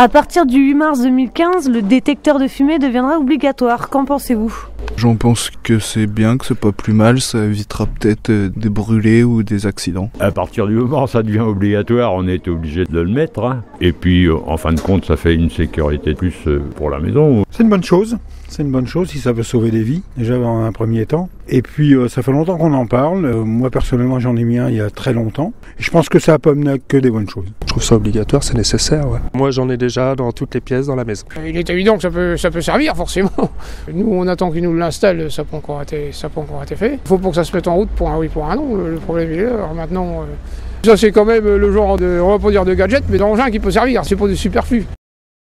À partir du 8 mars 2015, le détecteur de fumée deviendra obligatoire. Qu'en pensez-vous? J'en pense que c'est bien, que c'est pas plus mal, ça évitera peut-être euh, des brûlés ou des accidents. À partir du moment où ça devient obligatoire, on est obligé de le mettre. hein. Et puis, euh, en fin de compte, ça fait une sécurité de plus euh, pour la maison. C'est une bonne chose. C'est une bonne chose si ça veut sauver des vies, déjà dans un premier temps. Et puis, ça fait longtemps qu'on en parle. Moi, personnellement, j'en ai mis un il y a très longtemps. Et je pense que ça n'a pas mené que des bonnes choses. Je trouve ça obligatoire, c'est nécessaire. Ouais. Moi, j'en ai déjà dans toutes les pièces dans la maison. Il est évident que ça peut, ça peut servir, forcément. Nous, on attend qu'ils nous l'installent, ça n'a pas, encore été- encore fait. Il faut pour que ça se mette en route pour un oui, pour un non. Le, problème, est là. Alors maintenant, euh, ça, c'est quand même le genre de, on va pas dire de gadget, mais d'engin qui peut servir. C'est pas du superflu.